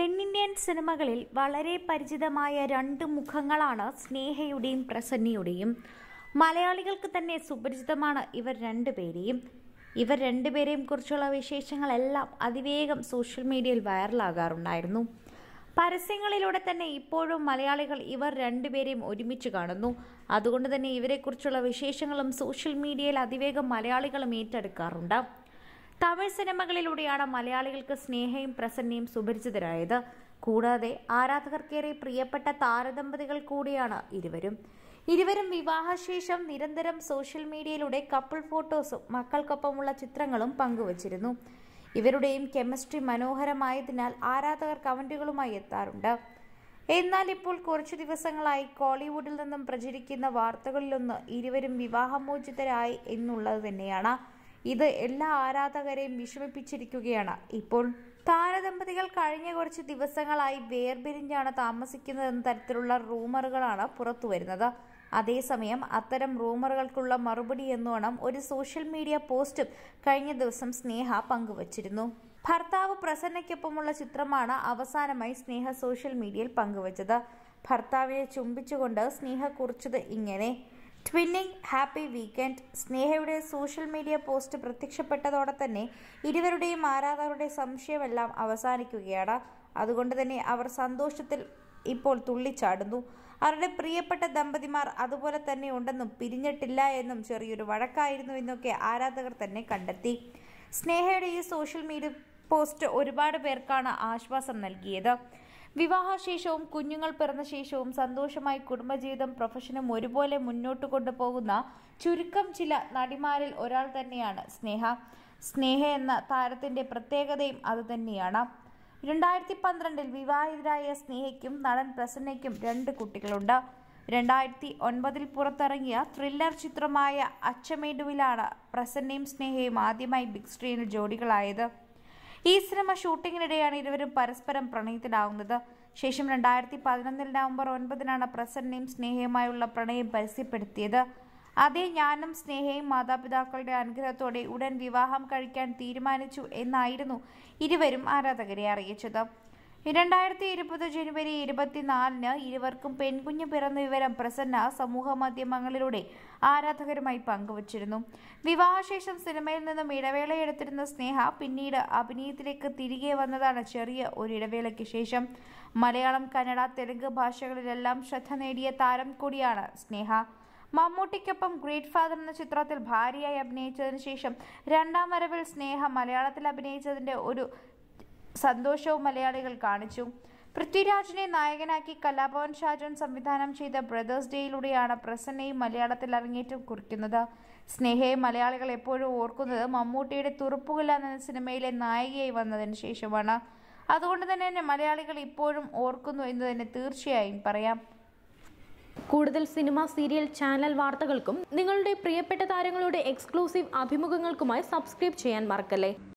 തെന്നിന്ത്യൻ സിനിമകളിൽ വളരെ പരിചിതമായ രണ്ട് മുഖങ്ങളാണ് സ്നേഹയുടെയും പ്രസന്നയുടെയും. മലയാളികൾക്ക് തന്നെ സുപരിചിതമാണ് ഇവർ രണ്ടുപേരെയും ഇവർ രണ്ടുപേരെയും കുറിച്ചുള്ള വിശേഷങ്ങളെല്ലാം അതിവേഗം സോഷ്യൽ മീഡിയയിൽ വൈറലാകാറുണ്ടായിരുന്നു. പരസ്യങ്ങളിലൂടെ തന്നെ ഇപ്പോഴും മലയാളികൾ ഇവർ രണ്ടുപേരെയും ഒരുമിച്ച് കാണുന്നു. അതുകൊണ്ട് തന്നെ ഇവരെക്കുറിച്ചുള്ള വിശേഷങ്ങളും സോഷ്യൽ മീഡിയയിൽ അതിവേഗം മലയാളികളും ഏറ്റെടുക്കാറുണ്ട്. തമിഴ് സിനിമകളിലൂടെയാണ് മലയാളികൾക്ക് സ്നേഹയും പ്രസന്നയും സുപരിചിതരായത്. കൂടാതെ ആരാധകർക്കേറെ പ്രിയപ്പെട്ട താരദമ്പതികൾ കൂടിയാണ് ഇരുവരും. ഇരുവരും വിവാഹശേഷം നിരന്തരം സോഷ്യൽ മീഡിയയിലൂടെ കപ്പിൾ ഫോട്ടോസും മക്കൾക്കൊപ്പമുള്ള ചിത്രങ്ങളും പങ്കുവച്ചിരുന്നു. ഇവരുടെയും കെമിസ്ട്രി മനോഹരമായതിനാൽ ആരാധകർ കമന്റുകളുമായി എത്താറുണ്ട്. എന്നാൽ ഇപ്പോൾ കുറച്ചു ദിവസങ്ങളായി കോളിവുഡിൽ നിന്നും പ്രചരിക്കുന്ന വാർത്തകളിലൊന്ന് ഇരുവരും വിവാഹമോചിതരായി എന്നുള്ളത് തന്നെയാണ്. ഇത് എല്ലാ ആരാധകരെയും വിഷമിപ്പിച്ചിരിക്കുകയാണ്. ഇപ്പോൾ താരദമ്പതികൾ കഴിഞ്ഞ കുറച്ച് ദിവസങ്ങളായി വേർപിരിഞ്ഞാണ് താമസിക്കുന്നതെന്ന തരത്തിലുള്ള റൂമറുകളാണ് പുറത്തുവരുന്നത് അതേസമയം അത്തരം റൂമറുകൾക്കുള്ള മറുപടി എന്നോണം ഒരു സോഷ്യൽ മീഡിയ പോസ്റ്റും കഴിഞ്ഞ ദിവസം സ്നേഹ പങ്കുവച്ചിരുന്നു. ഭർത്താവ് പ്രസന്നയ്ക്കൊപ്പമുള്ള ചിത്രമാണ് അവസാനമായി സ്നേഹ സോഷ്യൽ മീഡിയയിൽ പങ്കുവച്ചത്. ഭർത്താവിനെ ചുംബിച്ചുകൊണ്ട് സ്നേഹ കുറിച്ചത് ഇങ്ങനെ. ട്വിന്നിങ് ഹാപ്പി വീക്കെൻഡ് സ്നേഹയുടെ സോഷ്യൽ മീഡിയ പോസ്റ്റ് പ്രത്യക്ഷപ്പെട്ടതോടെ തന്നെ ഇരുവരുടെയും ആരാധകരുടെ സംശയമെല്ലാം അവസാനിക്കുകയാണ്. അതുകൊണ്ട് തന്നെ അവർ സന്തോഷത്തിൽ ഇപ്പോൾ തുള്ളിച്ചാടുന്നു. അവരുടെ പ്രിയപ്പെട്ട ദമ്പതിമാർ അതുപോലെ തന്നെ ഉണ്ടെന്നും പിരിഞ്ഞിട്ടില്ല എന്നും ചെറിയൊരു വഴക്കായിരുന്നു എന്നൊക്കെ ആരാധകർ തന്നെ കണ്ടെത്തി. സ്നേഹയുടെ ഈ സോഷ്യൽ മീഡിയ പോസ്റ്റ് ഒരുപാട് പേർക്കാണ് ആശ്വാസം നൽകിയത്. വിവാഹശേഷവും കുഞ്ഞുങ്ങൾ പിറന്ന ശേഷവും സന്തോഷമായി കുടുംബജീവിതം പ്രൊഫഷനും ഒരുപോലെ മുന്നോട്ട് കൊണ്ടുപോകുന്ന ചുരുക്കം ചില നടിമാരിൽ ഒരാൾ തന്നെയാണ് സ്നേഹ. സ്നേഹ എന്ന താരത്തിന്റെ പ്രത്യേകതയും അതുതന്നെയാണ് രണ്ടായിരത്തി പന്ത്രണ്ടിൽ വിവാഹിതരായ സ്നേഹയ്ക്കും നടൻ പ്രസന്നയ്ക്കും രണ്ട് കുട്ടികളുണ്ട്. രണ്ടായിരത്തി ഒൻപതിൽ പുറത്തിറങ്ങിയ ത്രില്ലർ ചിത്രമായ അച്ചമേടുവിലാണ് പ്രസന്നയും സ്നേഹയും ആദ്യമായി ബിഗ് സ്ക്രീനിൽ ജോഡികളായത്. ഈ സിനിമ ഷൂട്ടിങ്ങിനിടെയാണ് ഇരുവരും പരസ്പരം പ്രണയത്തിലാവുന്നത് ശേഷം രണ്ടായിരത്തി പതിനൊന്നിൽ നവംബർ ഒൻപതിനാണ് പ്രസന്നയും സ്നേഹയുമായുള്ള പ്രണയം പരസ്യപ്പെടുത്തിയത്. അതേ ഞാനും സ്നേഹയും മാതാപിതാക്കളുടെ അനുഗ്രഹത്തോടെ ഉടൻ വിവാഹം കഴിക്കാൻ തീരുമാനിച്ചു എന്നായിരുന്നു ഇരുവരും ആരാധകരെ അറിയിച്ചത്. രണ്ടായിരത്തി ഇരുപത് ജനുവരി ഇരുപത്തിനാലിന് ഇരുവർക്കും പെൺകുഞ്ഞ് പിറന്ന വിവരം പ്രസന്ന സമൂഹ മാധ്യമങ്ങളിലൂടെ ആരാധകരുമായി പങ്കുവച്ചിരുന്നു. വിവാഹശേഷം സിനിമയിൽ നിന്നും ഇടവേളയെടുത്തിരുന്ന സ്നേഹ പിന്നീട് അഭിനയത്തിലേക്ക് തിരികെ വന്നതാണ് ചെറിയ ഒരു ഇടവേളയ്ക്ക് ശേഷം. മലയാളം കന്നഡ തെലുങ്ക് ഭാഷകളിലെല്ലാം ശ്രദ്ധ നേടിയ താരം കൂടിയാണ് സ്നേഹ. മമ്മൂട്ടിക്കൊപ്പം ഗ്രേറ്റ് ഫാദർ എന്ന ചിത്രത്തിൽ ഭാര്യയായി അഭിനയിച്ചതിന് ശേഷം രണ്ടാം വരവിൽ സ്നേഹ മലയാളത്തിൽ അഭിനയിച്ചതിന്റെ ഒരു സന്തോഷവും മലയാളികൾ കാണിച്ചു. പൃഥ്വിരാജിനെ നായകനാക്കി കലാഭവൻ ഷാജൻ സംവിധാനം ചെയ്ത ബ്രദേഴ്സ് ഡേയിലൂടെയാണ് പ്രസന്നയും മലയാളത്തിൽ അരങ്ങേറ്റം കുറിക്കുന്നത്. സ്നേഹയെ മലയാളികൾ എപ്പോഴും ഓർക്കുന്നത് മമ്മൂട്ടിയുടെ തുറുപ്പുകല എന്ന സിനിമയിലെ നായികയായി വന്നതിന് ശേഷമാണ്. അതുകൊണ്ട് തന്നെ മലയാളികൾ ഇപ്പോഴും ഓർക്കുന്നു എന്ന് തന്നെ തീർച്ചയായും പറയാം. കൂടുതൽ സിനിമ സീരിയൽ ചാനൽ വാർത്തകൾക്കും നിങ്ങളുടെ പ്രിയപ്പെട്ട താരങ്ങളുടെ എക്സ്ക്ലൂസീവ് അഭിമുഖങ്ങൾക്കുമായി സബ്സ്ക്രൈബ് ചെയ്യാൻ മറക്കല്ലേ?